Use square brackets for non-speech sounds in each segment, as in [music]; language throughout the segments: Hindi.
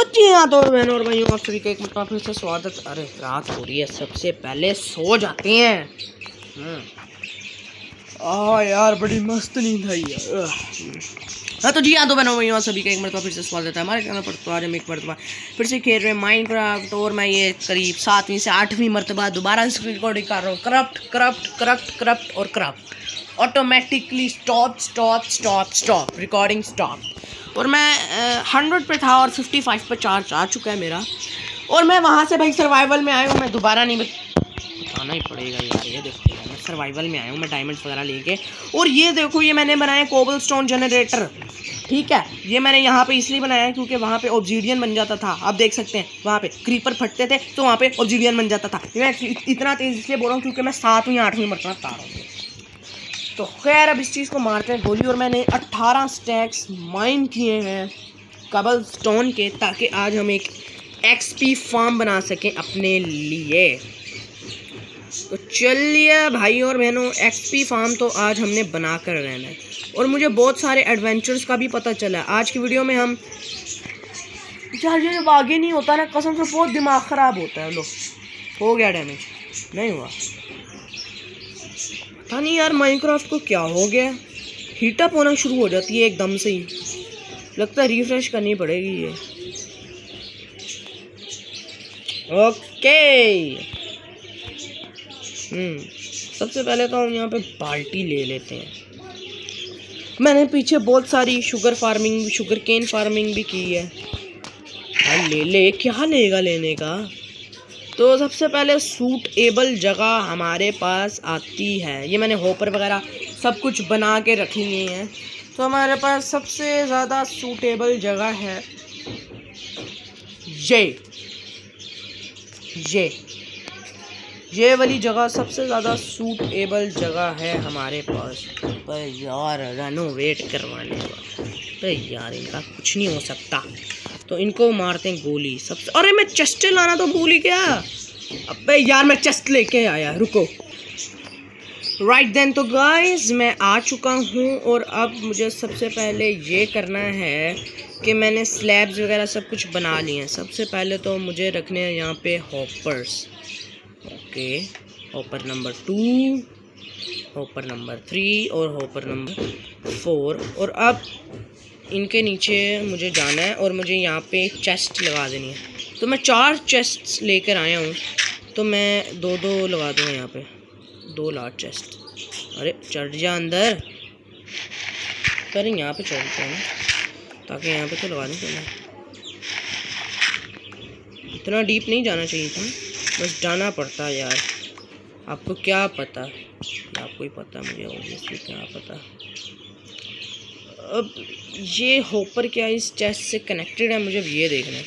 तो जी तो बहनों और भाइयों, आप सभी का एक मतलब फिर से स्वागत। अरे, रात हो रही है, सबसे पहले सो जाते हैं। हम्म। आ यार, बड़ी मस्त नींद आई है हाँ तो जी हाँ तो बहनों भाइयों, आप सभी का एक मरतबा फिर से स्वागत है। हमारे चैनल पर तो आज हम एक मरतबा फिर से खेल रहे हैं माइनक्राफ्ट और मैं ये करीब सातवीं से आठवीं मरतबा दोबारा स्क्रीन रिकॉर्डिंग कर रहा हूँ। करप्ट करप्ट करप्ट करप्ट और corrupt automatically stop stop stop stop recording stop और मैं हंड्रेड पे था और फिफ्टी फाइव पर चार्ज आ चुका है मेरा। और मैं वहाँ से भाई सर्वाइवल में आया हूँ, मैं दोबारा नहीं बताना ही पड़ेगा यार, ये देखो, मैं सर्वाइवल में आया हूँ, मैं डायमंड्स वगैरह लेके। और ये देखो, ये मैंने बनाया कोबल स्टोन जनरेटर ठीक है? ये मैंने यहाँ पे इसलिए बनाया है क्योंकि वहाँ पे ऑब्जीडियन बन जाता था। आप देख सकते हैं, वहाँ पे क्रीपर फटते थे तो वहाँ पे ऑब्जीडियन बन जाता था। मैं इतना तेज इसलिए बोल रहा हूँ क्योंकि मैं सातवीं, आठवीं मरतबा बता रहा हूँ। तो खैर, अब इस चीज़ को मारते हैं गोली और मैंने 18 स्टैक्स माइन किए हैं कबल स्टोन के, ताकि आज हम एक एक्सपी फार्म बना सकें अपने लिए। तो चलिए भाई और बहनों एक्सपी फार्म तो आज हमने बना कर रहना है। और मुझे बहुत सारे एडवेंचर्स का भी पता चला आज की वीडियो में हम यार जब आगे नहीं होता ना, कसम से बहुत दिमाग ख़राब होता है, लो। हो गया डैमेज नहीं हुआ। पता नहीं यार माइनक्राफ्ट को क्या हो गया? हीटअप होना शुरू हो जाती है एकदम से ही। लगता है रिफ्रेश करनी पड़ेगी ये। ओके हम्म सबसे पहले तो हम यहाँ पे बाल्टी ले लेते हैं। मैंने पीछे बहुत सारी sugar farming sugar cane farming भी की है। हाँ ले ले, क्या लेगा लेने का? तो सबसे पहले सूटेबल जगह हमारे पास आती है। ये मैंने होपर वगैरह सब कुछ बना के रखी हुई है। तो हमारे पास सबसे ज़्यादा सूटेबल जगह है ये। ये। ये वाली जगह सबसे ज़्यादा सूटेबल जगह है हमारे पास। पर यार रेनोवेट करवाने वाला तो यार इनका कुछ नहीं हो सकता। तो इनको मारते हैं गोली सबसे। अरे मैं चेस्ट लाना तो भूल ही गया। अबे यार मैं चेस्ट लेके आया, रुको। राइट देन तो गाइस मैं आ चुका हूँ और अब मुझे सबसे पहले ये करना है कि मैंने स्लैब्स वगैरह सब कुछ बना लिए हैं। सबसे पहले तो मुझे रखने हैं यहाँ पे hoppers okay hopper number two hopper number three और हॉपर नंबर फोर और अब इनके नीचे मुझे जाना है और मुझे यहाँ पे एक चेस्ट लगा देनी है। तो मैं चार चेस्ट लेकर आया हूँ। तो मैं दो दो लगा दूँगा यहाँ पे। दो लार्ज चेस्ट अरे, चढ़ जा अंदर। पर यहाँ पे चढ़ते हैं। ताकि यहाँ पे तो लगा नहीं पड़ना इतना डीप नहीं जाना चाहिए था। बस जाना पड़ता है यार। आपको क्या पता? आपको ही पता मुझे ओबियसली क्या पता। अब ये होपर क्या इस चेस्ट से कनेक्टेड है? मुझे ये देखना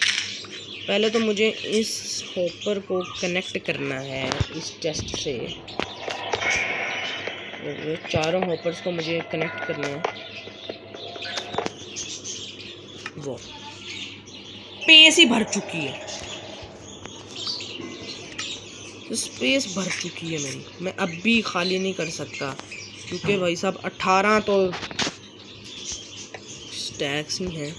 पहले तो मुझे इस होपर को कनेक्ट करना है, इस चेस्ट से। चारों होपर्स को मुझे कनेक्ट करना है। वो स्पेस ही भर चुकी है। स्पेस भर चुकी है मेरी। मैं अब भी खाली नहीं कर सकता, क्योंकि भाई साहब अट्ठारह तो स्टैक्स ही हैं।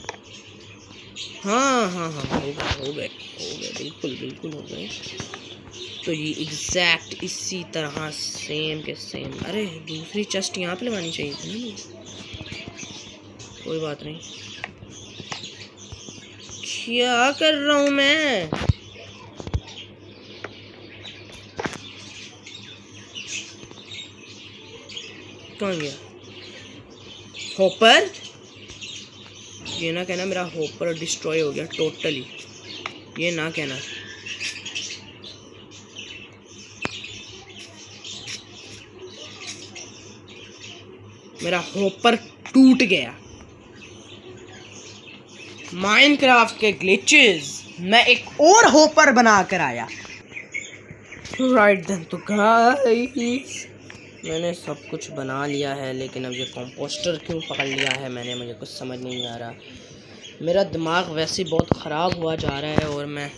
हाँ हाँ हाँ हो गए हो गए हो गए बिल्कुल बिल्कुल हो गए तो ये एग्जैक्ट इसी तरह सेम के सेम अरे, दूसरी चेस्ट यहाँ पे लगानी चाहिए थी ना कोई बात नहीं। क्या कर रहा हूँ मैं? कहाँ गया? होपर ये ना कहना मेरा होपर डिस्ट्रॉय हो गया टोटली ये ना कहना। मेरा होपर टूट गया। माइनक्राफ्ट के ग्लिचेस मैं एक और होपर बना कर आया। राइट देन तो गाइस मैंने सब कुछ बना लिया है, लेकिन अब ये कंपोस्टर क्यों पकड़ लिया है मैंने, मुझे कुछ समझ नहीं आ रहा। मेरा दिमाग वैसे बहुत ख़राब हुआ जा रहा है और मैं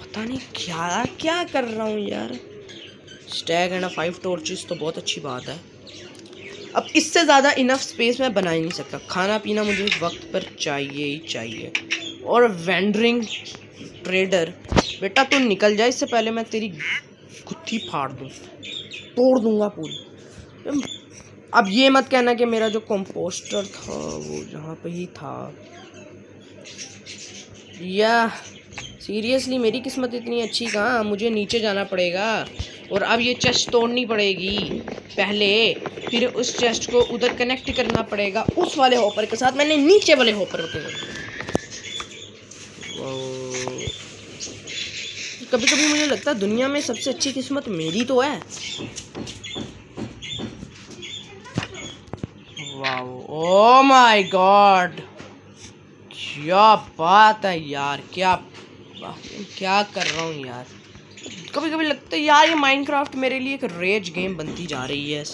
पता नहीं क्या क्या कर रहा हूँ यार। स्टैग एंड फाइव टॉर्चेस तो बहुत अच्छी बात है। अब इससे ज़्यादा इनफ स्पेस मैं बना ही नहीं सकता। खाना पीना मुझे वक्त पर चाहिए ही चाहिए। और वेंडरिंग ट्रेडर बेटा तू निकल जाए इससे पहले मैं तेरी गुत्थी फाड़ दूँ, तोड़ दूँगा पूरी। अब ये मत कहना कि मेरा जो कंपोस्टर था वो यहाँ पे ही था। या सीरियसली मेरी किस्मत इतनी अच्छी कहाँ? मुझे नीचे जाना पड़ेगा और अब ये चेस्ट तोड़नी पड़ेगी पहले। फिर उस चेस्ट को उधर कनेक्ट करना पड़ेगा उस वाले हॉपर के साथ। मैंने नीचे वाले हॉपर को कभी कभी मुझे लगता है दुनिया में सबसे अच्छी किस्मत मेरी तो है। ओ माय गॉड क्या बात है यार, क्या क्या कर रहा हूँ यार? कभी कभी लगता है यार ये माइनक्राफ्ट मेरे लिए एक रेज गेम बनती जा रही है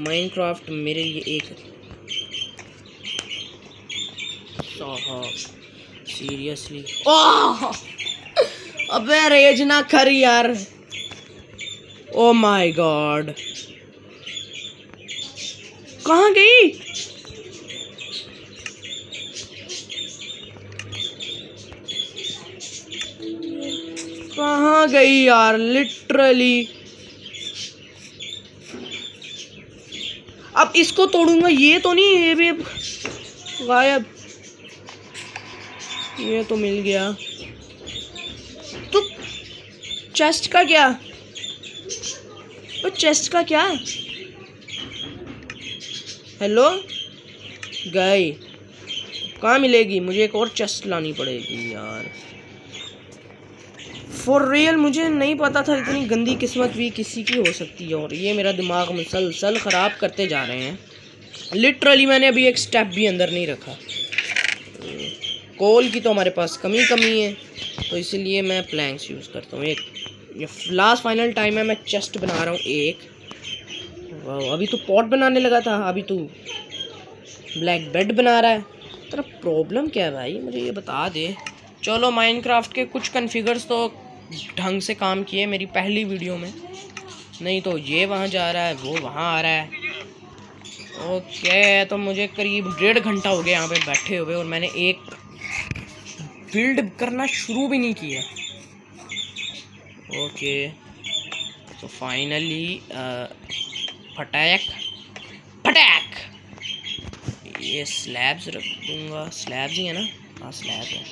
माइनक्राफ्ट मेरे लिए एक सीरियसली अबे रेज ना कर यार। ओ माय गॉड कहाँ गई? कहाँ गई यार? लिटरली अब इसको तोड़ूँगा, ये तो नहीं ये भी गायब। ये तो मिल गया। तो चेस्ट का क्या? तो चेस्ट का क्या है? हेलो गए कहाँ मिलेगी? मुझे एक और चेस्ट लानी पड़ेगी यार। फॉर रियल मुझे नहीं पता था इतनी गंदी किस्मत भी किसी की हो सकती है। और ये मेरा दिमाग मुसलसल ख़राब करते जा रहे हैं। लिटरली मैंने अभी एक स्टेप भी अंदर नहीं रखा। कोल की तो हमारे पास कमी कमी है तो इसलिए मैं प्लैंक्स यूज़ करता हूँ। एक ये लास्ट फाइनल टाइम है, मैं चेस्ट बना रहा हूँ, एक। अभी तो पॉट बनाने लगा था, अभी तो ब्लैक बेड बना रहा है। तेरा प्रॉब्लम क्या है भाई? मुझे ये बता दे। चलो माइनक्राफ्ट के कुछ कन्फिगर्स तो ढंग से काम किए मेरी पहली वीडियो में। नहीं तो ये वहाँ जा रहा है, वो वहाँ आ रहा है। ओके तो मुझे करीब डेढ़ घंटा हो गया यहाँ पे बैठे हुए, और मैंने एक बिल्ड करना शुरू भी नहीं किया। ओके। तो फाइनली फटैक फटैक ये स्लैब्स रख दूँगा स्लैब्स ही है ना? हाँ स्लैब है।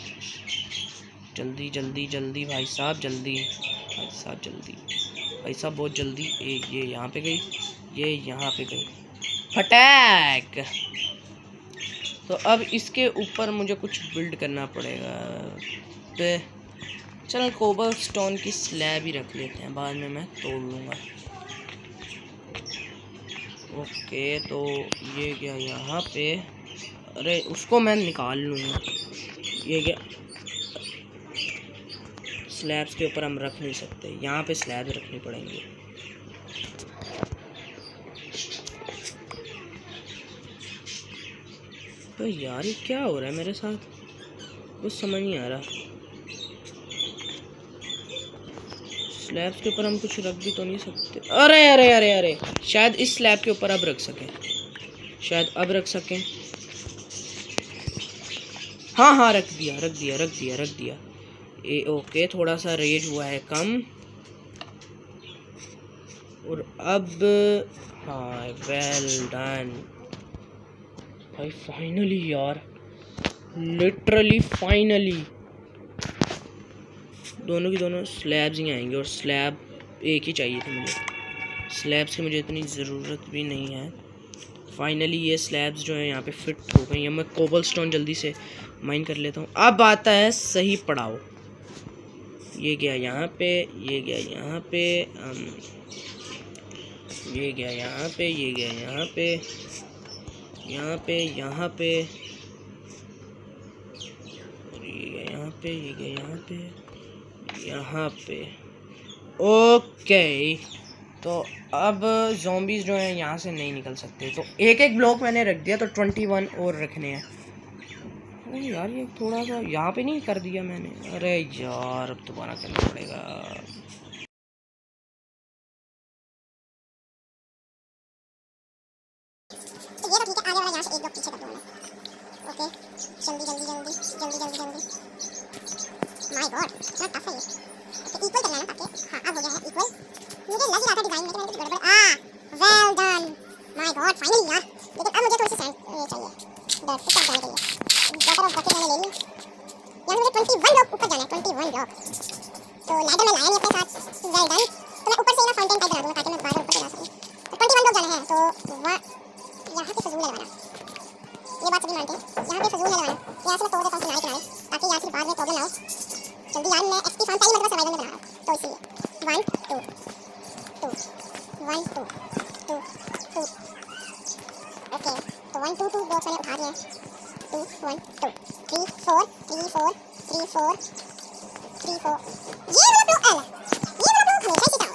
जल्दी जल्दी जल्दी, भाई साहब, जल्दी। भाई साहब, जल्दी। भाई साहब, बहुत जल्दी। ए ये यहाँ पे गई। ये यहाँ पे गई। फटैक तो अब इसके ऊपर मुझे कुछ बिल्ड करना पड़ेगा। चल कोबर स्टोन की स्लैब ही रख लेते हैं, बाद में मैं तोड़ लूँगा। ओके तो ये क्या यहाँ पे? अरे, उसको मैं निकाल लूँगा। ये क्या? स्लैब्स के ऊपर हम रख नहीं सकते। यहाँ पे स्लैब रखनी पड़ेंगे। तो यार, ये क्या हो रहा है मेरे साथ? कुछ समझ नहीं आ रहा। स्लैब्स के ऊपर हम कुछ रख भी तो नहीं सकते। अरे अरे अरे अरे, शायद इस स्लैब के ऊपर अब रख सकें। शायद अब रख सकें। हाँ हाँ रख दिया रख दिया रख दिया रख दिया। ए, ओके थोड़ा सा रेज हुआ है कम। और अब हाँ वेल डन भाई फाइनली यार। लिटरली फाइनली दोनों की दोनों स्लैब्स ही आएँगे और स्लैब एक ही चाहिए थे मुझे। स्लैब्स की मुझे इतनी ज़रूरत भी नहीं है। फाइनली ये स्लैब्स जो है यहाँ पे फिट हो गई हैं। मैं कोबल स्टोन जल्दी से माइन कर लेता हूँ। अब आता है सही पड़ाव। ये गया यहाँ पे ये गया यहाँ पे um, ये गया यहाँ पे ये गया यहाँ पे यहाँ पे यहाँ पे ये गया यहाँ पे ये गया यहाँ पे। यहाँ पे। ओके तो अब जॉम्बीज़ जो हैं यहाँ से नहीं निकल सकते। तो एक एक ब्लॉक मैंने रख दिया तो ट्वेंटी वन और रखने हैं। अरे यार, ये थोड़ा सा यहाँ पे नहीं कर दिया मैंने। अरे यार, अब दोबारा करना पड़ेगा। तो तो जल्दी जल्दी जल्दी जल्दी जल्दी। माय गॉड इतना टफ है ये ओके इक्वल करना है ना ताकि हाँ अब हो गया है इक्वल मुझे लग रहा था डिज़ाइन में मैंने कुछ गड़बड़ आ well done my god finally यार लेकिन अब मुझे थोड़ी सी सैंड चाहिए डर ऊपर जाने के लिए बटर ऑफ़ बकेट मैंने ले ली यहाँ मुझे 21 ब्लॉक ऊपर जाना है 21 ब्लॉक तो लैडर में लाया नहीं अपने साथ वेल डन तो मैं ऊपर से ना फाउंटेन टाइप बना दूँगा ताकि मैं बाहर ऊपर से जा सकूँ तो 21 ब्लॉक जाना है तो वहाँ यहाँ पे फजूल लगाना ये बात सभी मानते हैं। यहाँ पे फजूल है लगाना मैं तोड़ देता हूँ किनारे किनारे ताकि यहाँ से बाद में प्रॉब्लम ना हो। जल्दी यार, मैं एक्सपी फार्म पहली मतलब सर्वाइवल में बना रहा हूँ। तो इसलिए one two two one two two two okay तो वन टू टू बॉक्स मैंने उठा दिए two one two three four three four three four three four ये वाला ब्लॉक एल ये वाला ब्लॉक हमेशा है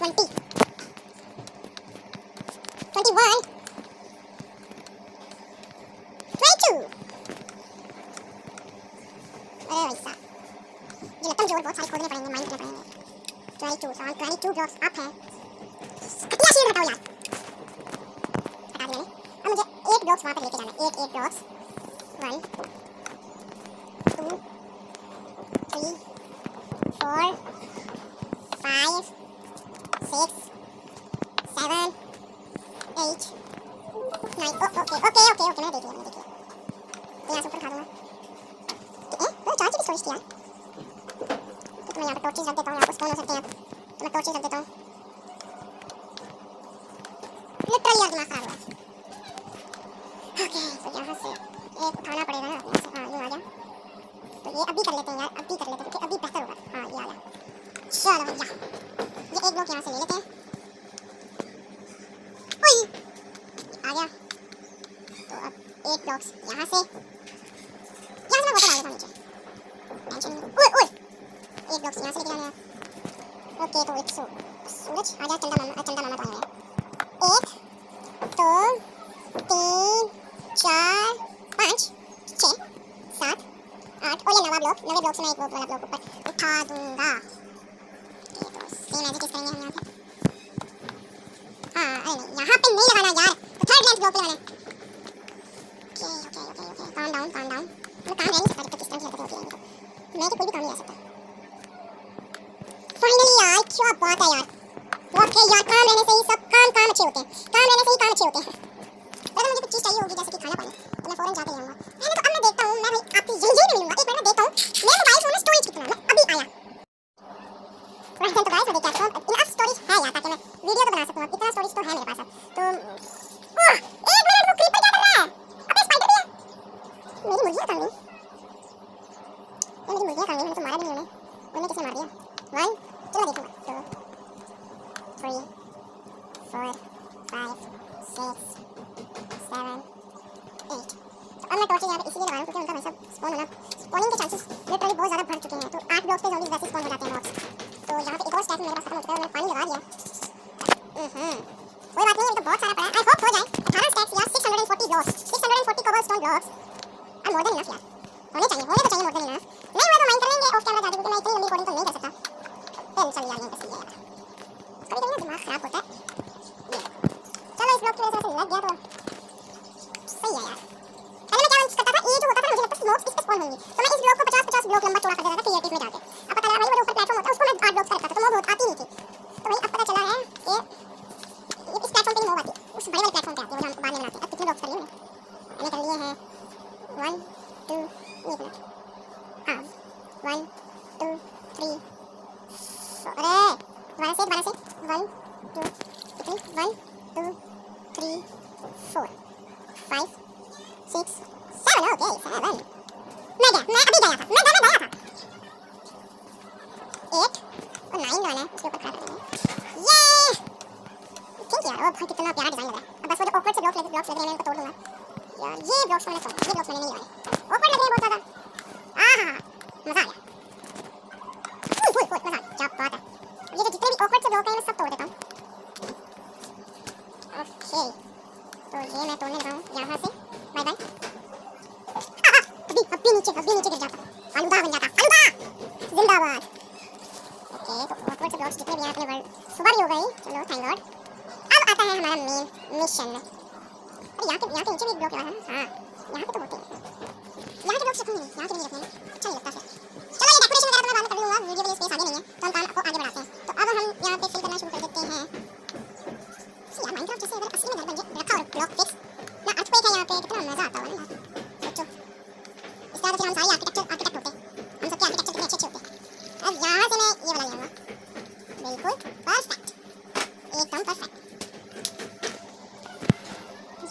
20, 21, 22. अरे भाई साहब ये लगता है जोड़ बहुत सारे खोदने पड़ेंगे माइंड करने पड़ेंगे। 22 साल 22 ब्लॉक्स अप है। घटिया शेड बताओ यार। हटा दिया अब मुझे एक ब्लॉक्स वहाँ पर लेके जाना है। एक एक ब्लॉक्स वन किस करेंगे हम यहाँ पे हाँ अरे नहीं यहाँ पे नहीं लगाना यार। तो थर्ड लेंथ ब्लॉक पे लगाना okay okay okay okay calm down calm down मैं काम नहीं सकता जब तरह की हरकतें होती तो मैं तो कोई भी काम नहीं आ सकता। फाइनली यार, क्या बात है यार। ओके यार, काम रहने से ही सब काम काम अच्छे होते हैं। काम रहने से ही काम अच्छे होते हैं। अगर मुझे कुछ चीज़ चाहिए होगी, जैसे कि खाना पानी तो मैं फ़ौरन जाके ले आऊँगा। मैंने तो अब मैं देखता हूँ, मैं भाई आपकी यही यही मिलूँगा। एक मिनट में देखता हूँ। मेरे मोबाइल फ़ोन में स्टोरेज कितना मैं अभी आया। राइट तो गाइस देखिए आपको इनफ स्टोरेज है यार, ताकि मैं वीडियो तो बना सकूँ। इतना स्टोरेज तो है मेरे पास अब। तो ओह, एक मिनट, वो क्रीपर क्या कर रहा है? अबे स्पाइडर भी है। मेरी मुर्गियाँ खा गई मेरी मुर्गियाँ खा गई मैंने तो मारा भी नहीं उन्हें।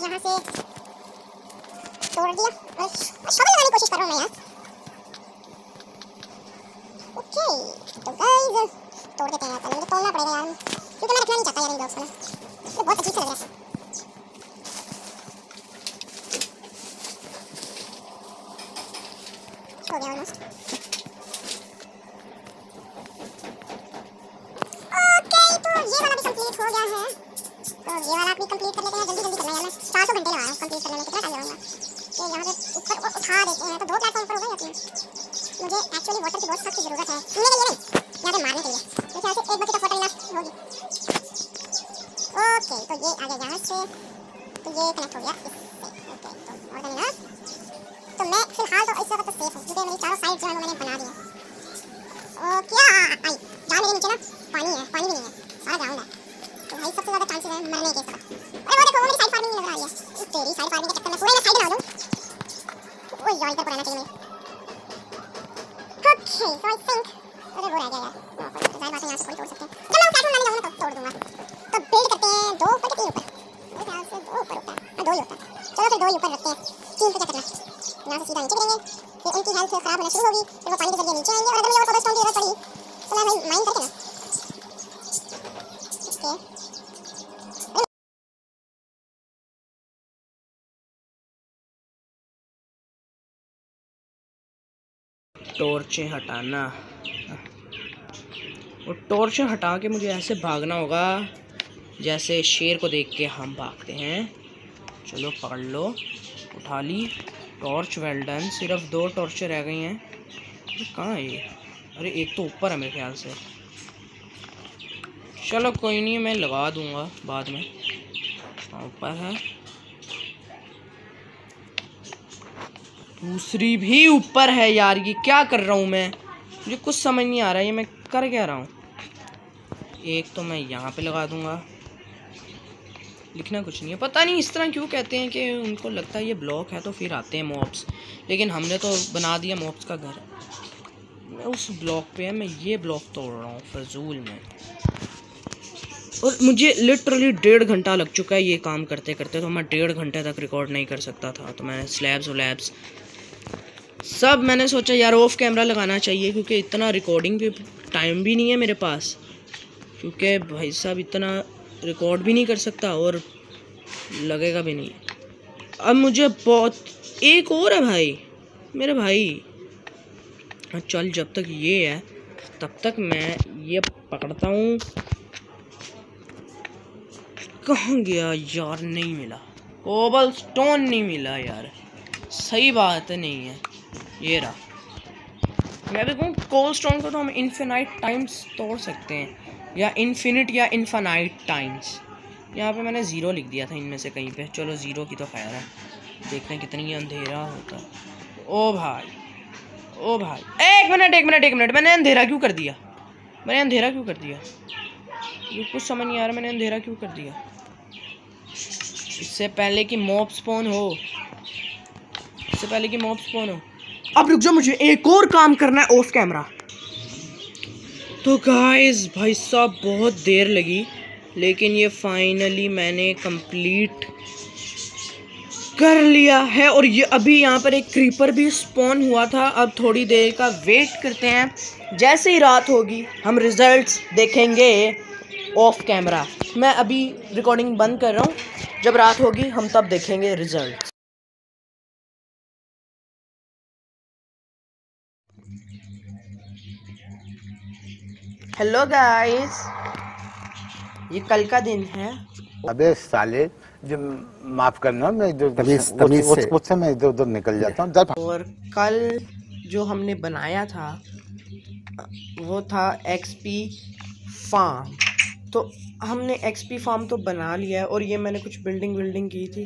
यहाँ से तोड़ दिया। और शोभा लगाने की कोशिश कर रहा हूँ मैं यार। ओके तो गाइस तोड़ देते हैं यार। मुझे तोड़ना पड़ेगा यार। क्योंकि मैं रखना नहीं चाहता यार इन ब्लॉग्स को ना। बहुत अजीब सा लग रहा है। हो गया ऑलमोस्ट टॉर्चें हटाना। और टॉर्चें हटा के मुझे ऐसे भागना होगा, जैसे शेर को देख के हम भागते हैं। चलो पकड़ लो। उठा ली। टॉर्च वेल डन सिर्फ़ दो टॉर्चें रह गई हैं। तो कहाँ है ये? अरे, एक तो ऊपर है मेरे ख्याल से। चलो कोई नहीं, मैं लगा दूँगा बाद में। हाँ, ऊपर है। दूसरी भी ऊपर है यार, ये क्या कर रहा हूँ मैं? मुझे कुछ समझ नहीं आ रहा है ये मैं कर क्या रहा हूँ? एक तो मैं यहाँ पे लगा दूँगा। लिखना कुछ नहीं है। पता नहीं इस तरह क्यों कहते हैं कि उनको लगता है ये ब्लॉक है तो फिर आते हैं मॉप्स लेकिन हमने तो बना दिया मॉप्स का घर। मैं उस ब्लॉक पे है, मैं ये ब्लॉक तोड़ रहा हूँ फजूल में। और मुझे लिटरली डेढ़ घंटा लग चुका है ये काम करते करते तो मैं डेढ़ घंटे तक रिकॉर्ड नहीं कर सकता था। तो मैं स्लैब्स वलैब्स सब मैंने सोचा, यार ऑफ़ कैमरा लगाना चाहिए क्योंकि इतना रिकॉर्डिंग पे टाइम भी नहीं है मेरे पास. क्योंकि भाई साहब, इतना रिकॉर्ड भी नहीं कर सकता और लगेगा भी नहीं। अब मुझे बहुत, एक और है भाई, मेरे भाई। चल, जब तक ये है, तब तक मैं ये पकड़ता हूँ। कहाँ गया? यार, नहीं मिला। कोबल स्टोन नहीं मिला यार। सही बात नहीं है। ये रहा। मैं भी कहूँ कोल्ड स्टोन को तो हम इन्फिनाइट टाइम्स तोड़ सकते हैं, या इन्फिनिट या इन्फानाइट टाइम्स यहाँ पे मैंने ज़ीरो लिख दिया था इनमें से कहीं पे। चलो ज़ीरो की तो खैर है। देखते हैं कितनी अंधेरा होता ओ भाई ओ भाई। एक मिनट एक मिनट एक मिनट। मैंने अंधेरा क्यों कर दिया? मैंने अंधेरा क्यों कर दिया? ये कुछ समझ नहीं आ रहा मैंने अंधेरा क्यों कर दिया। इससे पहले कि मॉब स्पॉन हो। इससे पहले कि मॉब स्पॉन हो। अब रुक जाओ, मुझे एक और काम करना है ऑफ़ कैमरा तो गाइस भाई साहब, बहुत देर लगी, लेकिन ये फाइनली मैंने कंप्लीट कर लिया है, और ये अभी यहाँ पर एक क्रीपर भी स्पॉन हुआ था। अब थोड़ी देर का वेट करते हैं। जैसे ही रात होगी, हम रिजल्ट्स देखेंगे ऑफ़ कैमरा मैं अभी रिकॉर्डिंग बंद कर रहा हूँ। जब रात होगी, हम तब देखेंगे रिज़ल्ट हेलो गाइस ये कल का दिन है। अबे साले जो माफ़ करना मैं जो तमीज- तमीज। उससे मैं इधर उधर निकल जाता हूँ। और कल जो हमने बनाया था वो था एक्सपी फार्म तो हमने एक्सपी फार्म तो बना लिया है और ये मैंने कुछ बिल्डिंग बिल्डिंग की थी।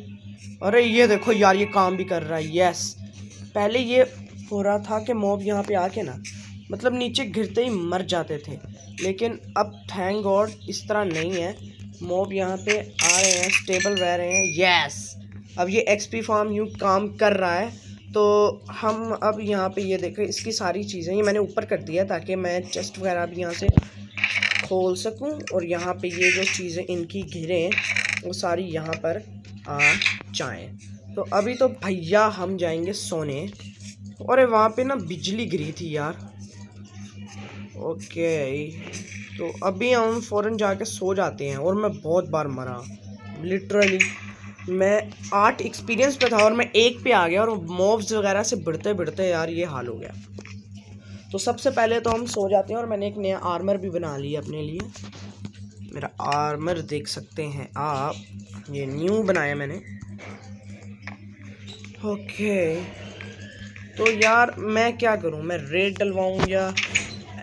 अरे ये देखो यार ये काम भी कर रहा है। यस पहले ये हो रहा था कि मॉब यहाँ पे आके ना मतलब नीचे गिरते ही मर जाते थे। लेकिन अब थैंक गॉड इस तरह नहीं है। मॉब यहाँ पे आ रहे हैं स्टेबल रह रहे हैं। यस अब ये एक्सपी फार्म यूँ काम कर रहा है। तो हम अब यहाँ पे ये देखें, इसकी सारी चीज़ें ये मैंने ऊपर कर दिया ताकि मैं चेस्ट वगैरह भी यहाँ से खोल सकूँ और यहाँ पे ये जो चीज़ें इनकी घिरें वो सारी यहाँ पर आ जाएँ। तो अभी तो भैया हम जाएँगे सोने। और वहाँ पे ना बिजली गिरी थी यार। ओके। तो अभी हम फ़ौरन जाके सो जाते हैं और मैं बहुत बार मरा। लिटरली मैं आठ एक्सपीरियंस पे था और मैं एक पे आ गया और मॉब्स वगैरह से बढ़ते बढ़ते यार ये हाल हो गया। तो सबसे पहले तो हम सो जाते हैं और मैंने एक नया आर्मर भी बना लिया अपने लिए। मेरा आर्मर देख सकते हैं आप। ये न्यू बनाया मैंने। ओके। तो यार मैं क्या करूँ? मैं रेड डलवाऊं या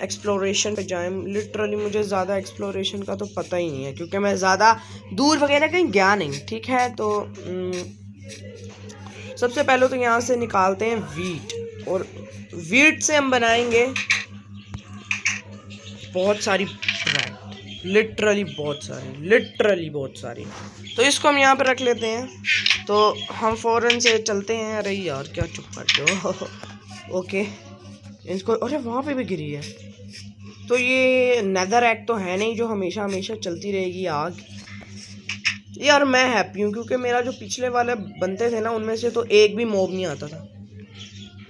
एक्सप्लोरेशन पे जाएँ। लिटरली मुझे ज़्यादा एक्सप्लोरेशन का तो पता ही नहीं है, क्योंकि मैं ज़्यादा दूर वगैरह कहीं गया नहीं, ठीक है? तो सबसे पहले तो यहाँ से निकालते हैं वीट और वीट से हम बनाएँगे बहुत सारी लिटरली बहुत सारी लिटरली बहुत सारी। तो इसको हम यहाँ पर रख लेते हैं। तो हम फ़ौरन से चलते हैं। अरे यार, क्या चुप कर दो ओके [laughs] इसको अरे, वहाँ पे भी गिरी है। तो ये नदर एक्ट तो है नहीं जो हमेशा हमेशा चलती रहेगी आग। यार, मैं हैप्पी हूँ क्योंकि मेरा जो पिछले वाले बनते थे ना, उनमें से तो एक भी मोब नहीं आता था।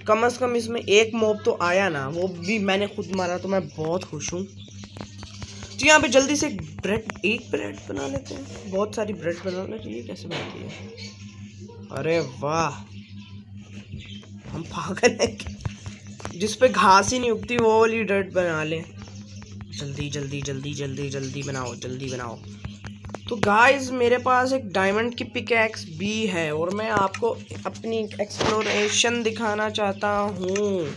कम से कम इसमें एक मोब तो आया ना, वो भी मैंने खुद मारा तो मैं बहुत खुश हूँ। तो यहाँ पे जल्दी से ब्रेड एक ब्रेड बना लेते हैं। बहुत सारी ब्रेड बनाना चाहिए कैसे बनती है? अरे वाह! हम पागल हैं? जिस पे घास ही नहीं उगती, वो वाली ब्रेड बना लें। जल्दी जल्दी जल्दी जल्दी जल्दी बनाओ जल्दी बनाओ। तो गाइस मेरे पास एक डायमंड की पिकैक्स भी है और मैं आपको अपनी एक्सप्लोरेशन दिखाना चाहता हूँ।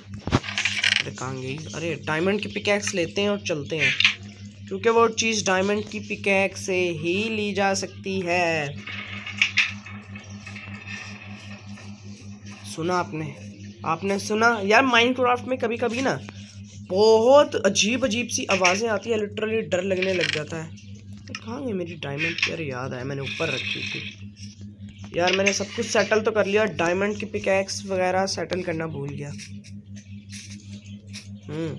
कहाँ अरे डायमंड की पिकैक्स लेते हैं और चलते हैं। क्योंकि वो चीज़ डायमंड की पिकैक्स से ही ली जा सकती है। सुना आपने? आपने सुना? यार माइनक्राफ्ट में कभी कभी ना बहुत अजीब अजीब सी आवाज़ें आती है लिटरली डर लगने लग जाता है। कहाँ गई मेरी डायमंड यार, याद आया, मैंने ऊपर रखी थी। यार, मैंने सब कुछ सेटल तो कर लिया डायमंड की पिकैक्स वगैरह सेटल करना भूल गया। हम्म।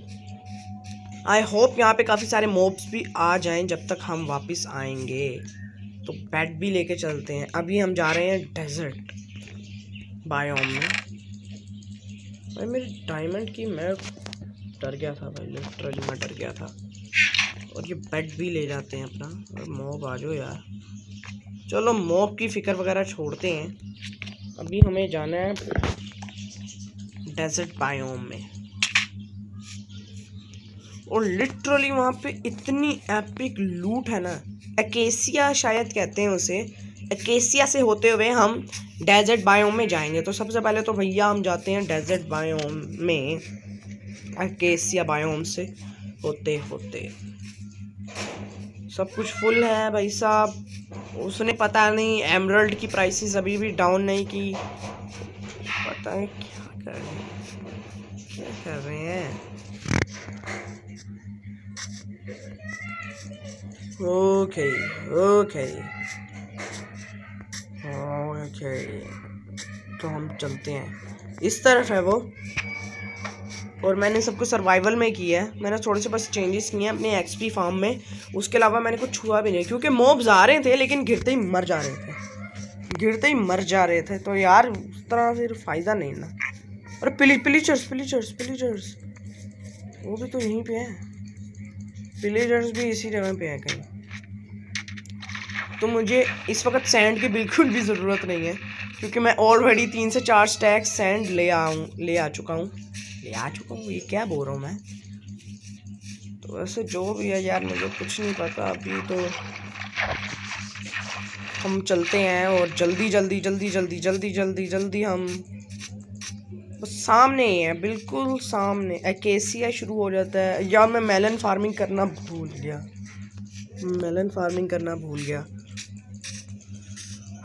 आई होप यहाँ पे काफ़ी सारे मोब्स भी आ जाएँ जब तक हम वापस आएँगे। तो बेड भी लेके चलते हैं। अभी हम जा रहे हैं डेजर्ट बायोम में। भाई मेरी डायमंड की मैं डर गया था भाई लिटरली मैं डर गया था। और ये बेड भी ले जाते हैं अपना, और मॉब आ जाओ यार। चलो मॉब की फ़िक्र वगैरह छोड़ते हैं। अभी हमें जाना है डेजर्ट बायोम में। और लिटरली वहाँ पे इतनी एपिक लूट है ना एकेसिया शायद कहते हैं उसे केसिया से होते हुए हम डेजर्ट बायोम में जाएँगे। तो सबसे पहले तो भैया हम जाते हैं डेजर्ट बायोम में केसिया बायोम से होते होते। सब कुछ फुल है भाई साहब। उसने पता नहीं, एमरल्ड की प्राइसेस अभी भी डाउन नहीं की। पता है क्या कर रहे हैं? क्या कर रहे हैं? ओके ओके ओके तो हम चलते हैं। इस तरफ़ है वो। और मैंने सब कुछ सर्वाइवल में किया है। मैंने थोड़े से बस चेंजेस किए हैं अपने एक्सपी फार्म में। उसके अलावा मैंने कुछ छुआ भी नहीं, क्योंकि मोब्स आ रहे थे, लेकिन गिरते ही मर जा रहे थे। गिरते ही मर जा रहे थे। तो यार, उस तरह फिर फ़ायदा नहीं ना। अरे पिली पिलीचर्स पिलीचर्स पिलीचर्स वो भी तो यहीं पे है। पिलीचर्स भी इसी जगह पे है कहीं। तो मुझे इस वक्त सैंड की बिल्कुल भी ज़रूरत नहीं है, क्योंकि मैं ऑलरेडी तीन से चार स्टैक सैंड ले आऊँ, ले आ चुका हूँ। ले आ चुका हूँ? ये क्या बोल रहा हूँ मैं? तो वैसे जो भी है यार, मुझे कुछ नहीं पता। अभी तो हम चलते हैं और जल्दी जल्दी जल्दी जल्दी जल्दी जल्दी जल्दी हम सामने ही है, बिल्कुल सामने। एकेसिया शुरू हो जाता है। या मैं मेलन फ़ार्मिंग करना भूल गया। मेलन फ़ार्मिंग करना भूल गया।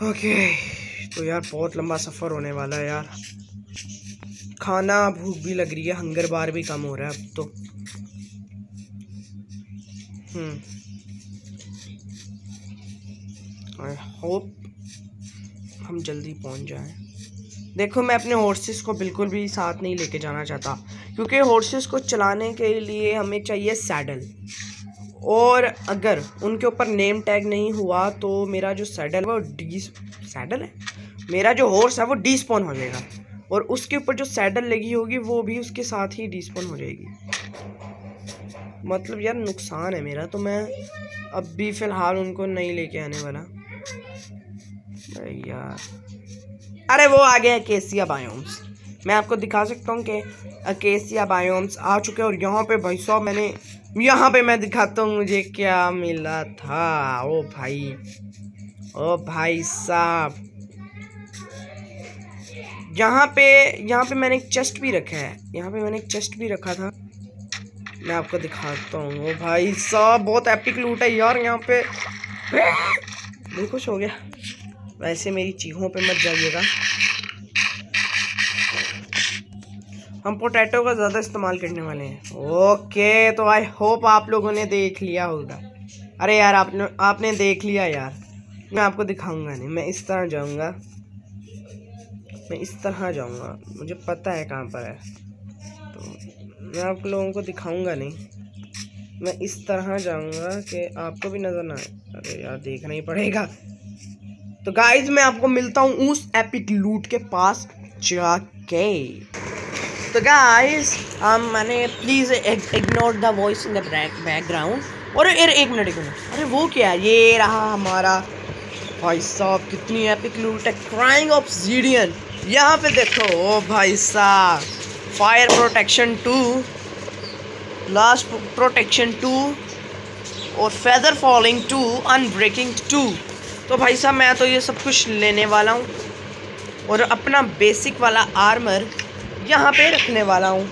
ओके तो यार बहुत लंबा सफ़र होने वाला है यार। खाना भूख भी लग रही है हंगर बार भी कम हो रहा है अब तो। आई होप हम जल्दी पहुँच जाएँ। देखो, मैं अपने हॉर्सेस को बिल्कुल भी साथ नहीं लेके जाना चाहता, क्योंकि हॉर्सेस को चलाने के लिए हमें चाहिए सैडल और अगर उनके ऊपर नेम टैग नहीं हुआ तो मेरा जो सैडल है वो डी सैडल है? मेरा जो हॉर्स है वो डिस्पोन हो जाएगा। और उसके ऊपर जो सैडल लगी होगी वो भी उसके साथ ही डिस्पोन हो जाएगी। मतलब यार नुकसान है मेरा तो मैं अब भी फ़िलहाल उनको नहीं लेके आने वाला। यार। अरे वो आ गए अकेसिया बायोम्स मैं आपको दिखा सकता हूँ कि अकेसिया बायोम्स आ चुके हैं और यहाँ पे भाई साहब मैंने यहाँ पे मैं दिखाता हूँ मुझे क्या मिला था। ओ भाई ओ भाई साहब। यहाँ पे यहाँ पे मैंने एक चेस्ट भी रखा है। यहाँ पे मैंने एक चेस्ट भी रखा था। मैं आपको दिखाता हूँ। ओ भाई साहब, बहुत एपिक लूट है यार यहाँ पे। खुश हो गया। वैसे मेरी चीखों पे मत जाइएगा। हम पोटैटो का ज़्यादा इस्तेमाल करने वाले हैं। ओके तो आई होप आप लोगों ने देख लिया होगा। अरे यार, आपने आपने देख लिया यार। मैं आपको दिखाऊँगा नहीं, मैं इस तरह जाऊँगा। मैं इस तरह जाऊँगा। मुझे पता है कहाँ पर है। तो मैं आप लोगों को दिखाऊँगा नहीं। मैं इस तरह जाऊँगा कि आपको भी नज़र ना आए। अरे यार, देखना ही पड़ेगा। तो गाइज़ मैं आपको मिलता हूँ उस एपिक लूट के पास जाके। तो गाइस um, मैंने please ignore the voice in the background और यार एक मिनट एक मिनट अरे वो क्या है? ये रहा हमारा भाई साहब कितनी एपिक लूट है. क्राइंग ऑफ़ जीडियन यहाँ पे देखो ओ भाई साहब. Fire protection two blast protection two और feather falling two unbreaking two तो भाई साहब मैं तो ये सब कुछ लेने वाला हूँ. और अपना बेसिक वाला आर्मर यहाँ पे रखने वाला हूँ।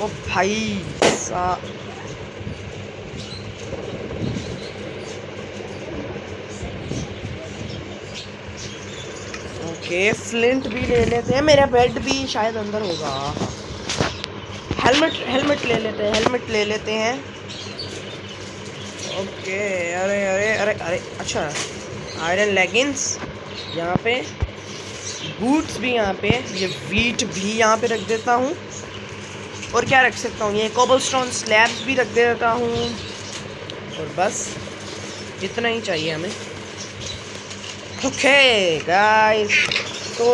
ओ भाई साहब। ओके फ्लिंट भी ले लेते हैं। मेरा बेड भी शायद अंदर होगा। हेलमेट हेलमेट ले लेते हैं हेलमेट ले लेते हैं। ओके, अरे अरे अरे अरे अच्छा। आयरन लेगिंग्स यहाँ पे। बूट्स भी यहाँ पे ये वीट भी यहाँ पे रख देता हूँ। और क्या रख सकता हूँ? ये कोबल स्टोन स्लैब्स भी रख देता हूँ। और बस इतना ही चाहिए हमें। ओके गाइस तो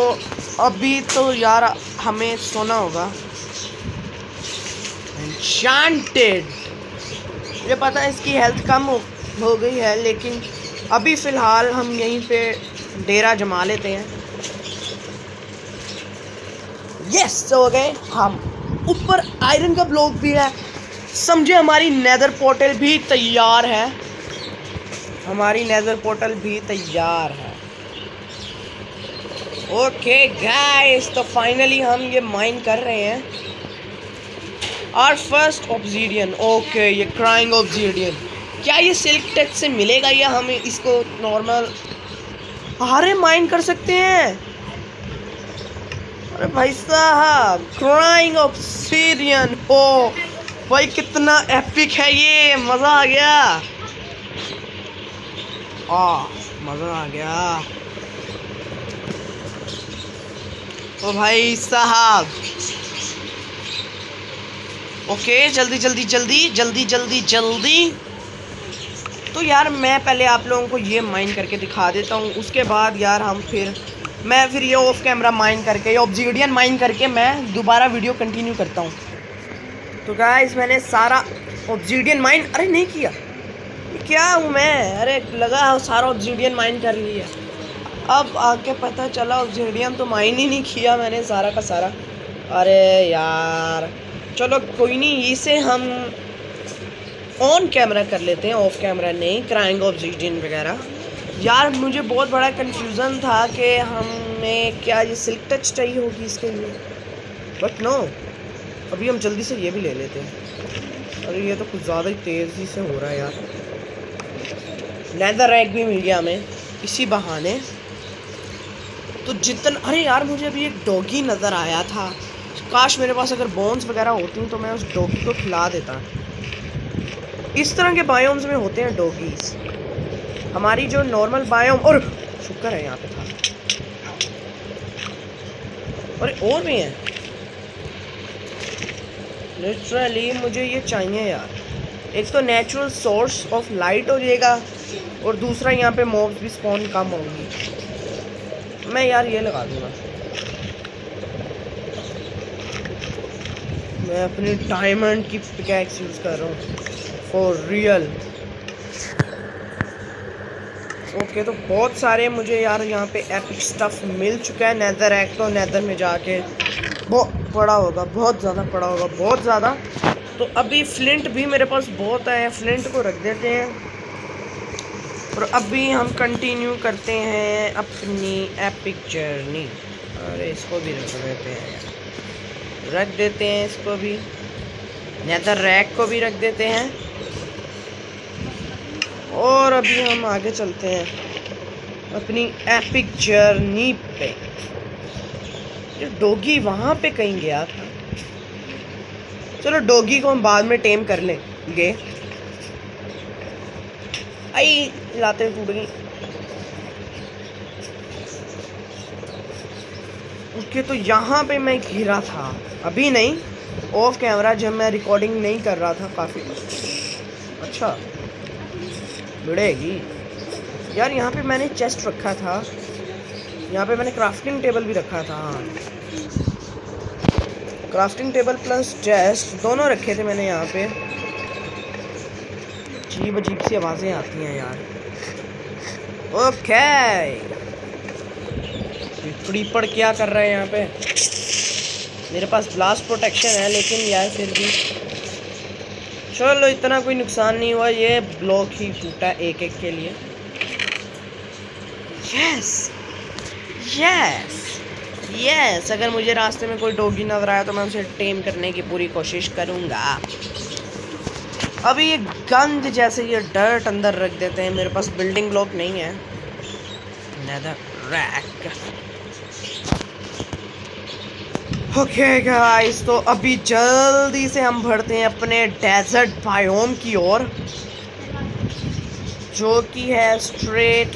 अभी तो यार हमें सोना होगा। एन्चांटेड मुझे पता है इसकी हेल्थ कम हो, हो गई है लेकिन अभी फ़िलहाल हम यहीं पे डेरा जमा लेते हैं। यस तो हो गए हम ऊपर आयरन का ब्लॉक भी है। समझे, हमारी नेदर पोर्टल भी तैयार है। हमारी नेजर पोर्टल भी तैयार है। ओके गाइस तो फाइनली हम ये माइन कर रहे हैं। और फ़र्स्ट ऑब्जीडियन ओके ये क्राइंग ऑब्जीडियन क्या ये सिल्क टच से मिलेगा या हम इसको नॉर्मल अरे माइन कर सकते हैं? अरे भाई साहब क्राइंग ऑब्सीडियन हो भाई कितना एपिक है ये, मज़ा आ गया। आ, मज़ा आ गया। ओ भाई साहब। ओके, जल्दी जल्दी जल्दी जल्दी जल्दी जल्दी। तो यार, मैं पहले आप लोगों को ये माइंड करके दिखा देता हूँ, उसके बाद यार हम फिर मैं फिर ये ऑफ़ कैमरा माइन करके, ये ऑब्जीडियन माइन करके मैं दोबारा वीडियो कंटिन्यू करता हूँ। तो गाइस मैंने सारा ऑब्जीडियन माइन अरे, नहीं किया। क्या हूँ मैं? अरे, लगा सारा ऑब्जीडियन माइन कर लिया अब आके पता चला ऑब्जीडियन तो माइन ही नहीं किया मैंने, सारा का सारा। अरे यार, चलो कोई नहीं, इसे हम ऑन कैमरा कर लेते हैं ऑफ़ कैमरा नहीं क्राइंग ऑब्जीडियन वगैरह। यार, मुझे बहुत बड़ा कन्फ्यूज़न था कि हमें क्या ये सिल्क टच चाहिए होगी इसके लिए। बट नो अभी हम जल्दी से ये भी ले लेते हैं। अरे, ये तो कुछ ज़्यादा ही तेज़ी से हो रहा है यार। लेदर रैक भी मिल गया हमें इसी बहाने। तो जितना, अरे यार, मुझे अभी एक डॉगी नज़र आया था। काश मेरे पास अगर बोन्स वगैरह होती तो मैं उस डॉगी को खिला देता। इस तरह के बायोम्स में होते हैं डॉगीज़ हमारी जो नॉर्मल बायोम और शुक्र है यहाँ पे था। अरे, और भी हैं। लिटरली मुझे ये चाहिए यार। एक तो नेचुरल सोर्स ऑफ़ लाइट हो जाएगा, और दूसरा यहाँ पे मॉब्स भी स्पॉन कम होंगी। मैं यार ये लगा दूँगा। मैं अपनी डायमंड की पिकैक्स यूज़ कर रहा हूँ। फॉर रियल ओके तो बहुत सारे मुझे यार यहाँ पे एपिक स्टफ़ मिल चुका है। नैदर एक तो नैदर में जाके बहुत पड़ा होगा, बहुत ज़्यादा पड़ा होगा, बहुत ज़्यादा। तो अभी फ्लिंट भी मेरे पास बहुत है फ्लिंट को रख देते हैं। और अभी हम कंटिन्यू करते हैं अपनी एपिक जर्नी अरे, इसको भी रख देते हैं। रख देते हैं इसको भी। नैदर रैक को भी रख देते हैं। और अभी हम आगे चलते हैं अपनी एपिक जर्नी पे। ये डोगी वहाँ पे कहीं गया था। चलो डोगी को हम बाद में टेम कर लेंगे। आई, लाते टूट गई ओके तो यहाँ पे मैं घिरा था। अभी नहीं ऑफ़ कैमरा जब मैं रिकॉर्डिंग नहीं कर रहा था काफ़ी। अच्छा। भिड़ेगी। यार, यहाँ पे मैंने चेस्ट रखा था। यहाँ पे मैंने क्राफ्टिंग टेबल भी रखा था हाँ। क्राफ्टिंग टेबल प्लस चेस्ट दोनों रखे थे मैंने यहाँ पे। अजीब अजीब सी आवाज़ें आती हैं यार। ओके क्रीपर क्या कर रहे है यहाँ पे? मेरे पास ब्लास्ट प्रोटेक्शन है, लेकिन यार फिर भी चलो, इतना कोई नुकसान नहीं हुआ, ये ब्लॉक ही टूटा एक एक के लिए। यस यस यस अगर मुझे रास्ते में कोई डोगी नज़र आया तो मैं उसे टेम करने की पूरी कोशिश करूँगा। अभी ये गंद जैसे ये डर्ट अंदर रख देते हैं, मेरे पास बिल्डिंग ब्लॉक नहीं है। रैक ओके गाइस तो अभी जल्दी से हम बढ़ते हैं अपने डेजर्ट बायोम की ओर, जो कि है स्ट्रेट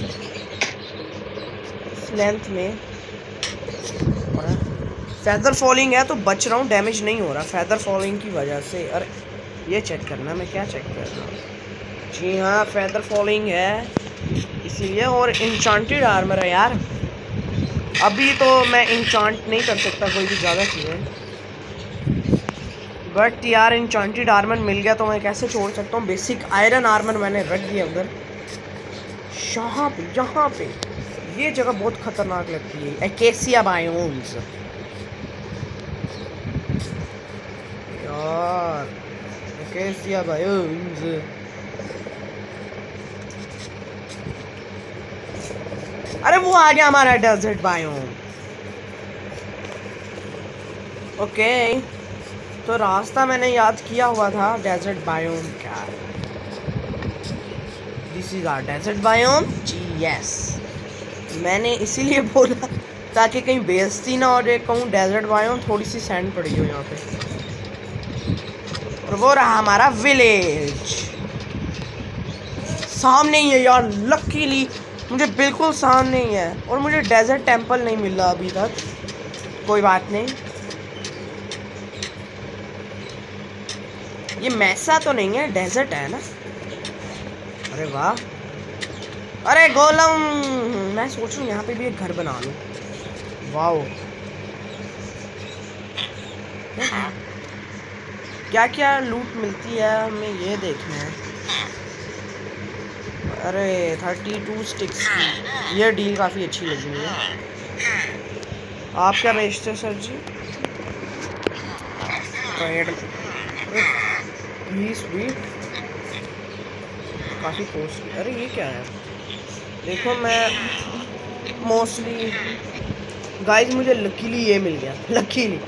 लेंथ में। फैदर फॉलिंग है तो बच रहा हूँ डैमेज नहीं हो रहा। फैदर फॉलिंग की वजह से। अरे, ये चेक करना, मैं क्या चेक कर रहा हूँ? जी हाँ फैदर फॉलिंग है। इसीलिए और इंचांटेड आर्मर है यार। अभी तो मैं इंचांट नहीं कर सकता कोई भी ज़्यादा चीज़ें। बट यार इंचांटेड आर्मर मिल गया तो मैं कैसे छोड़ सकता हूँ? बेसिक आयरन आर्मर मैंने रख दिया उधर। यहाँ पे यहाँ पे। ये जगह बहुत ख़तरनाक लगती है। एकेसिया बायोन्स यार एकेसिया बायोन्स अरे वो आ गया हमारा डेजर्ट बायोम ओके तो रास्ता मैंने याद किया हुआ था डेजर्ट बायोम क्या this is our desert biome ji yes मैंने इसीलिए बोला ताकि कहीं बेइज्जती ना हो जाए, कहूँ डेजर्ट बायोम थोड़ी सी सैंड पड़ी हो यहाँ पे। और वो रहा हमारा विलेज सामने ही है यार लकीली मुझे बिल्कुल सामने नहीं है और मुझे डेजर्ट टेंपल नहीं मिल रहा अभी तक। कोई बात नहीं। ये मैसा तो नहीं है डेजर्ट है ना? अरे वाह। अरे गोलम! मैं सोच रहा यहाँ पे भी एक घर बना लूँ। वाओ। क्या क्या लूट मिलती है, हमें ये देखना है। अरे थर्टी टू स्टिक्स ये डील काफ़ी अच्छी लगी मुझे। आप क्या बेचते हो, सर जी? स्वीट काफ़ी कॉस्टली अरे, ये क्या है? देखो, मैं मोस्टली गाइस मुझे लकीली ये मिल गया। [laughs] लकीली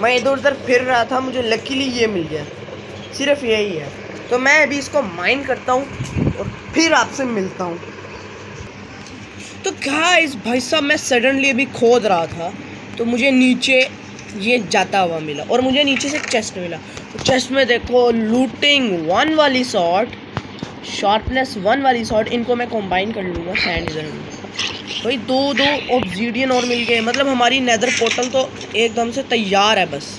मैं इधर उधर फिर रहा था, मुझे लकीली ये मिल गया। सिर्फ़ यही है। तो मैं अभी इसको माइंड करता हूँ और फिर आपसे मिलता हूँ। तो गाइस भाई साहब, मैं सडनली अभी खोद रहा था तो मुझे नीचे ये जाता हुआ मिला और मुझे नीचे से चेस्ट मिला। तो चेस्ट में देखो लूटिंग वन वाली शॉट शार्पनेस वन वाली शॉट इनको मैं कंबाइन कर लूँगा सैंड इधर भाई दो दो ऑब्जीडियन और मिल गए मतलब हमारी नेदर पोर्टल तो एकदम से तैयार है बस।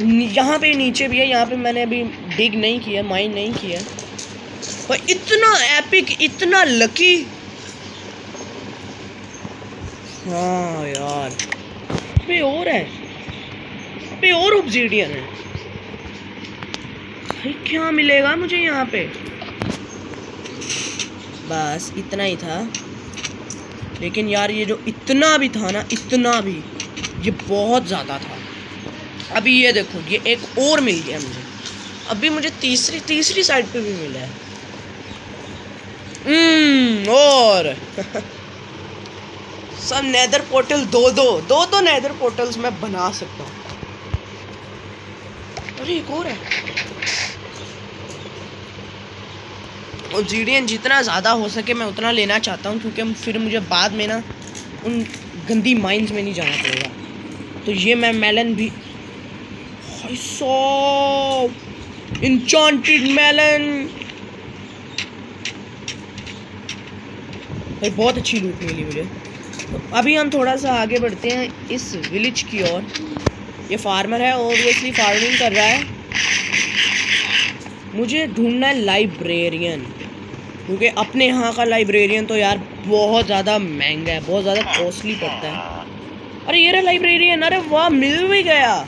यहाँ पे नीचे भी है, यहाँ पे मैंने अभी डिग नहीं किया माइन नहीं किया। और इतना एपिक इतना लकी हाँ यार पे और है। पे और ऑब्जीडियन है। भाई, क्या मिलेगा मुझे यहाँ पे? बस इतना ही था। लेकिन यार ये जो इतना भी था ना, इतना भी, ये बहुत ज़्यादा था। अभी ये देखो, ये एक और मिल गया मुझे। अभी मुझे तीसरी तीसरी साइड पे भी मिला है। हम्म और। [laughs] सब नेदर पोर्टल दो दो दो दो नेदर पोर्टल्स मैं बना सकता हूँ। अरे, एक और है। और जीडियन जितना ज़्यादा हो सके मैं उतना लेना चाहता हूँ, क्योंकि फिर मुझे बाद में ना उन गंदी माइंस में नहीं जाना पड़ेगा। तो ये मैं मेलन भी इंचांटेड मेलन भाई, बहुत अच्छी लूट मिली मुझे। तो अभी हम थोड़ा सा आगे बढ़ते हैं इस विलेज की ओर। ये फार्मर है ओबियसली फ़ार्मिंग कर रहा है। मुझे ढूंढना है लाइब्रेरियन क्योंकि अपने यहाँ का लाइब्रेरियन तो यार बहुत ज़्यादा महँगा है, बहुत ज़्यादा कॉस्टली पड़ता है। अरे, ये रहा लाइब्रेरियन अरे वाह, मिल भी गया।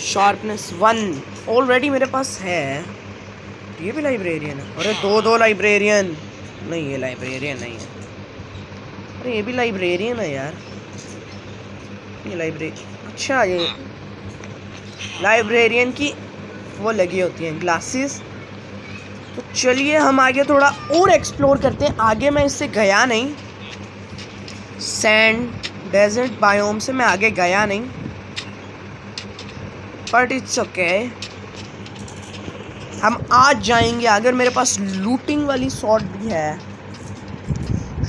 शार्पनेस वन ऑलरेडी मेरे पास है। ये भी लाइब्रेरियन है। अरे, दो दो लाइब्रेरियन नहीं, ये लाइब्रेरियन नहीं है। अरे, ये भी लाइब्रेरियन है यार। ये लाइब्रेरी अच्छा ये लाइब्रेरियन की वो लगी होती हैं ग्लासेस तो चलिए, हम आगे थोड़ा और एक्सप्लोर करते हैं। आगे मैं इससे गया नहीं। सैंड डेजर्ट बायोम से मैं आगे गया नहीं बट इट्स ओके हम आज जाएँगे, अगर मेरे पास लूटिंग वाली शॉट भी है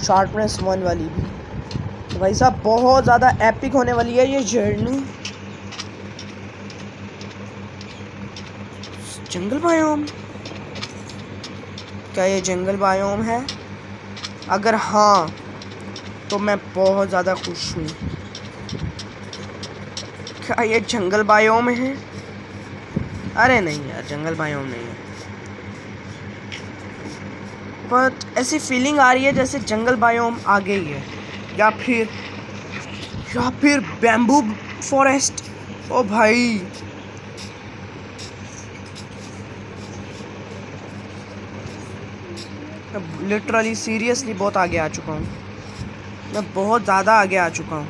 शार्पनेस वन वाली भी तो भाई साहब बहुत ज़्यादा एपिक होने वाली है ये जर्नी जंगल बायोम क्या ये जंगल बायोम है? अगर हाँ तो मैं बहुत ज़्यादा खुश हूँ। क्या ये जंगल बायोम है? अरे नहीं यार, जंगल बायोम नहीं है। बट ऐसी फीलिंग आ रही है जैसे जंगल बायोम आगे ही है। या फिर या फिर बैम्बू फॉरेस्ट ओ भाई। लिटरली सीरियसली बहुत आगे आ चुका हूँ। मैं बहुत ज़्यादा आगे आ चुका हूँ।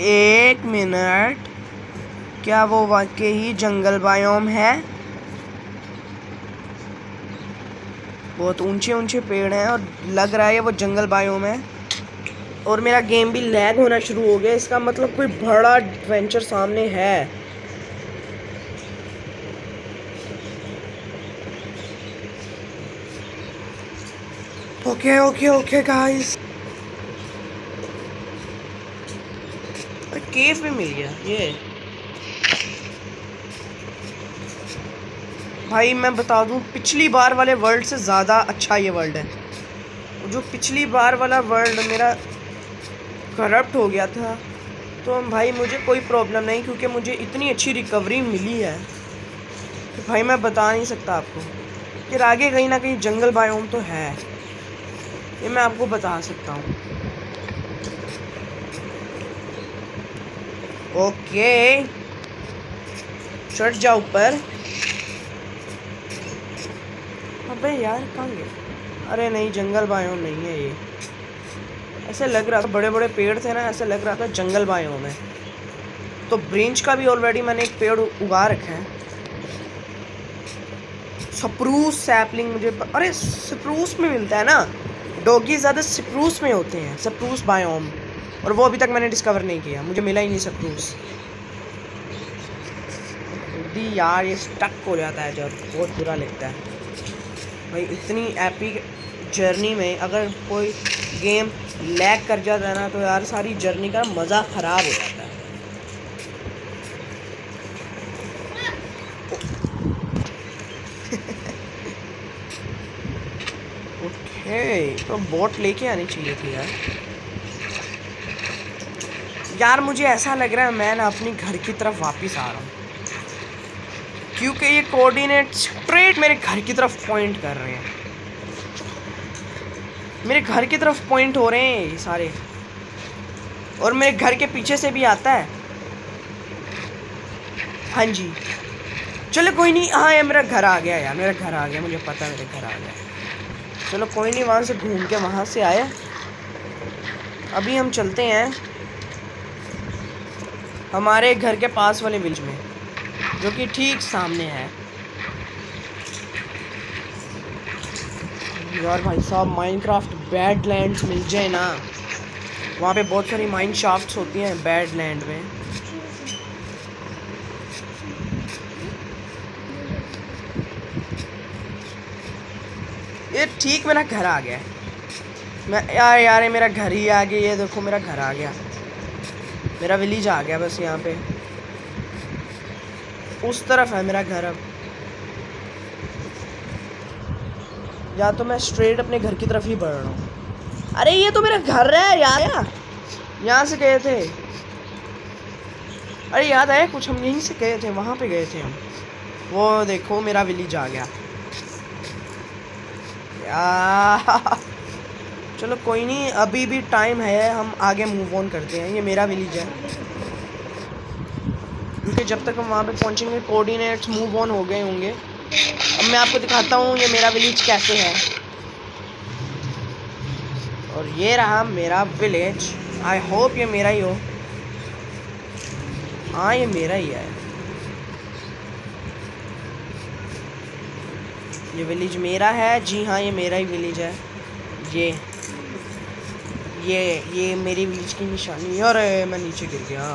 एक मिनट। क्या वो वाकई ही जंगल बायोम है? बहुत ऊँचे ऊँचे पेड़ हैं और लग रहा है वो जंगल बायोम है। और मेरा गेम भी लैग होना शुरू हो गया, इसका मतलब कोई बड़ा एडवेंचर सामने है। Okay okay okay guys cave भी मिल गया, ये। भाई, मैं बता दूँ, पिछली बार वाले वर्ल्ड से ज़्यादा अच्छा ये वर्ल्ड है। जो पिछली बार वाला वर्ल्ड मेरा करप्ट हो गया था तो भाई, मुझे कोई प्रॉब्लम नहीं, क्योंकि मुझे इतनी अच्छी रिकवरी मिली है। कि भाई, मैं बता नहीं सकता आपको फिर आगे कहीं ना कहीं जंगल बायोम तो है। ये मैं आपको बता सकता हूँ। ओके। चढ़ जा ऊपर। अबे यार, कहाँ गए? अरे नहीं, जंगल बायोम नहीं है ये। ऐसे लग रहा था बड़े बड़े पेड़ थे ना, ऐसे लग रहा था जंगल बायोम है तो ब्रेंच का भी ऑलरेडी मैंने एक पेड़ उगा रखा है। सप्रूस सैपलिंग मुझे. अरे सप्रूस में मिलता है ना। डॉगी ज़्यादा सप्रूस में होते हैं, सप्रूस बायोम। और वो अभी तक मैंने डिस्कवर नहीं किया, मुझे मिला ही नहीं सप्रूस। दी यार, ये स्टक हो जाता है जब, बहुत बुरा लगता है। भाई, इतनी एपिक जर्नी में अगर कोई गेम लैग कर जाता है ना तो यार सारी जर्नी का मज़ा ख़राब हो जाता है ओके तो बोट लेके आनी चाहिए थी यार। यार, मुझे ऐसा लग रहा है मैं ना अपनी घर की तरफ़ वापस आ रहा हूँ। क्योंकि ये कोऑर्डिनेट स्ट्रेट मेरे घर की तरफ़ पॉइंट कर रहे हैं। मेरे घर की तरफ़ पॉइंट हो रहे हैं ये सारे। और मेरे घर के पीछे से भी आता है। हाँ जी। चलो कोई नहीं हाँ यार मेरा घर आ गया यार, मेरा घर आ गया, मुझे पता है मेरे घर आ गया। चलो कोई नहीं, वहाँ से घूम के वहाँ से आए अभी हम चलते हैं हमारे घर के पास वाले विलेज में, जो कि ठीक सामने है। यार भाई साहब माइनक्राफ्ट बैड लैंड्स मिल जाए ना। वहाँ पे बहुत सारी माइन शाफ्ट्स होती हैं बैड लैंड में। ये ठीक मेरा घर आ गया मैं यार यार, ये मेरा घर ही आ गया, ये देखो मेरा घर आ गया। मेरा विलेज आ गया बस यहाँ पे। उस तरफ़ है मेरा घर अब। या तो मैं स्ट्रेट अपने घर की तरफ़ ही बढ़ रहा हूँ। अरे, ये तो मेरा घर है यार। यहाँ से गए थे। अरे, याद आया कुछ हम यहीं से गए थे, वहाँ पे गए थे हम। वो देखो, मेरा विलेज आ गया। [laughs] चलो कोई नहीं, अभी भी टाइम है, हम आगे मूव ऑन करते हैं। ये मेरा विलेज है। क्योंकि जब तक हम वहाँ पे पहुँचेंगे कोऑर्डिनेट्स मूव ऑन हो गए होंगे। अब मैं आपको दिखाता हूँ ये मेरा विलेज कैसे है। और ये रहा मेरा विलेज आई होप ये मेरा ही हो। हाँ ये मेरा ही है। ये विलेज मेरा है। जी हाँ ये मेरा ही विलेज है। ये ये ये मेरी विलेज की निशानी है और मैं नीचे गिर गया।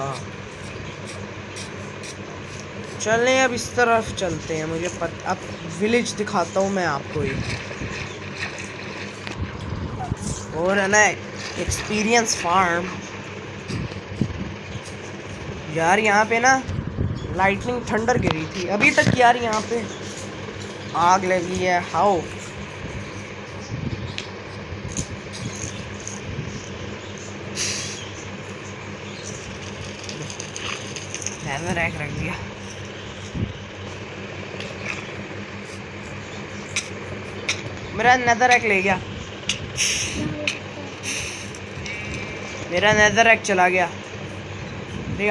चलें अब इस तरफ़ चलते हैं। मुझे पता, अब विलेज दिखाता हूँ मैं आपको ही और है ना एक्सपीरियंस फार्म यार, यहाँ पे ना लाइटनिंग थंडर गिरी थी। अभी तक यार यहाँ पे आग लगी है हाउ रैक रख दिया। मेरा नदर रैक ले गया। मेरा नदर रैक चला गया।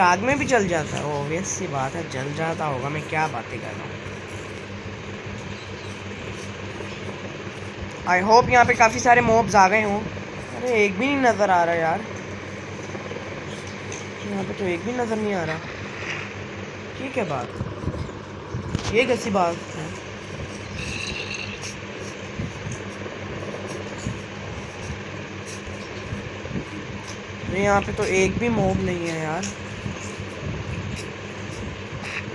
आग में भी चल जाता है ओबियस सी बात है, जल जाता होगा, मैं क्या बातें कर रहा हूँ। आई होप यहाँ पे काफ़ी सारे मोब्स आ गए हों। अरे, एक भी नहीं नज़र आ रहा यार। यहाँ पे तो एक भी नज़र नहीं आ रहा। ठीक है बात ये कैसी बात है? अरे, यहाँ पे तो एक भी मोब नहीं है यार।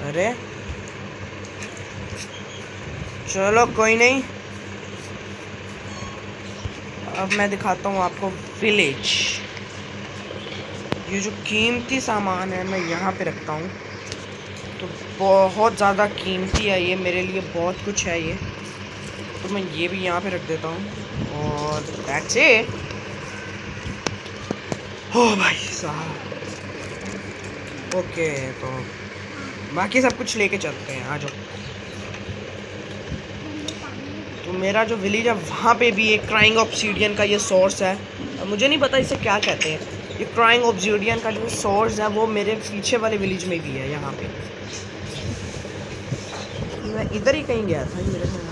अरे। चलो, कोई नहीं। अब मैं दिखाता हूँ आपको विलेज ये जो कीमती सामान है, मैं यहाँ पे रखता हूँ। तो बहुत ज़्यादा कीमती है ये, मेरे लिए बहुत कुछ है ये। तो मैं ये भी यहाँ पे रख देता हूँ और दैट्स इट ओ भाई साहब। ओके तो बाकी सब कुछ लेके चलते हैं, आ जाओ। तो मेरा जो विलेज है, वहाँ पे भी एक क्राइंग ऑप्सीडियन का ये सोर्स है। मुझे नहीं पता इसे क्या कहते हैं। ये क्राइंग ऑब्जीडियन का जो सोर्स है, वो मेरे पीछे वाले विलेज में भी है, यहाँ पे। मैं इधर ही कहीं गया था मेरे से।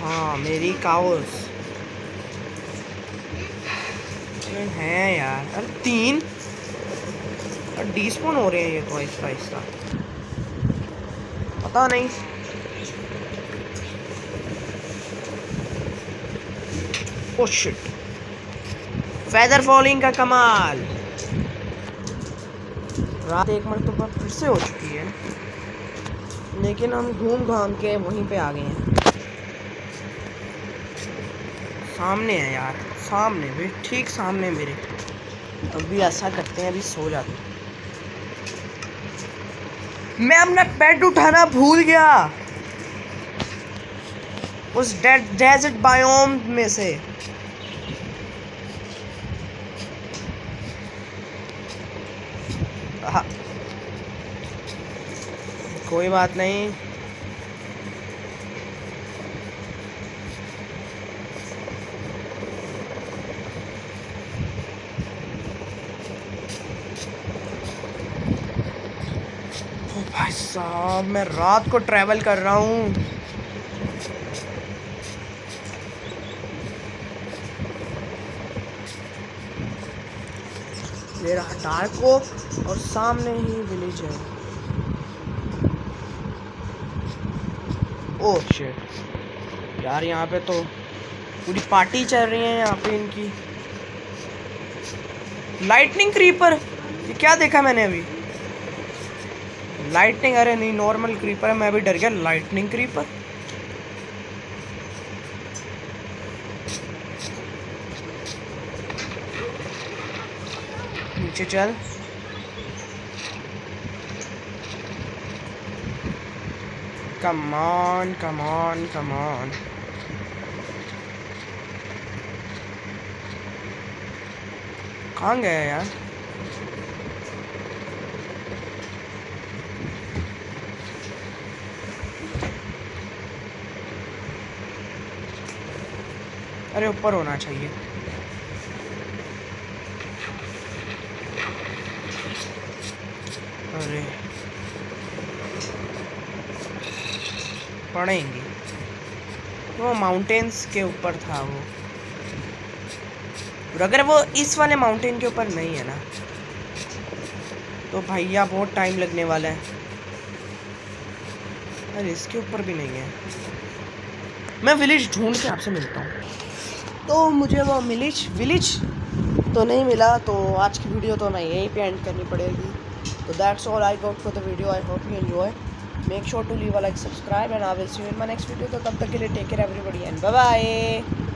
हाँ मेरी काउस है यार। अरे तीन? डिस्पोन हो रहे हैं ये तो आहिस्ता आहिस्ता पता नहीं। शिट फेदर फॉलिंग का कमाल। रात एक मरतबा फिर से हो चुकी है। लेकिन हम घूम घाम के वहीं पे आ गए हैं। सामने है यार, सामने भी, ठीक सामने मेरे। अभी ऐसा करते हैं, अभी सो जाते हैं। मैं अपना पेट उठाना भूल गया। उस डेजर्ट बायोम में से। कोई बात नहीं। भाई साहब, मैं रात को ट्रैवल कर रहा हूँ। मेरा डार्क ओक और सामने ही विलेज है। ओह शिट यार, यहाँ पे तो पूरी पार्टी चल रही है यहाँ पे इनकी। लाइटनिंग क्रीपर ये क्या देखा मैंने अभी? लाइटनिंग अरे नहीं नॉर्मल क्रीपर है, मैं अभी डर गया। लाइटनिंग क्रीपर नीचे चल। Come on come on come on कहाँ गया यार अरे ऊपर होना चाहिए अरे पड़ेंगे। वो माउंटेन्स के ऊपर था वो। और अगर वो इस वाले माउंटेन के ऊपर नहीं है ना तो भैया बहुत टाइम लगने वाला है। अरे इसके ऊपर भी नहीं है। मैं विलेज ढूंढ के आपसे मिलता हूँ। तो मुझे वो विलेज विलेज तो नहीं मिला तो आज की वीडियो तो मैं यहीं पे एंड करनी पड़ेगी। तो that's all I got for the video I hope you enjoy make sure to leave a like subscribe and I will see you in my next video तो तब तक के लिए take care everybody and bye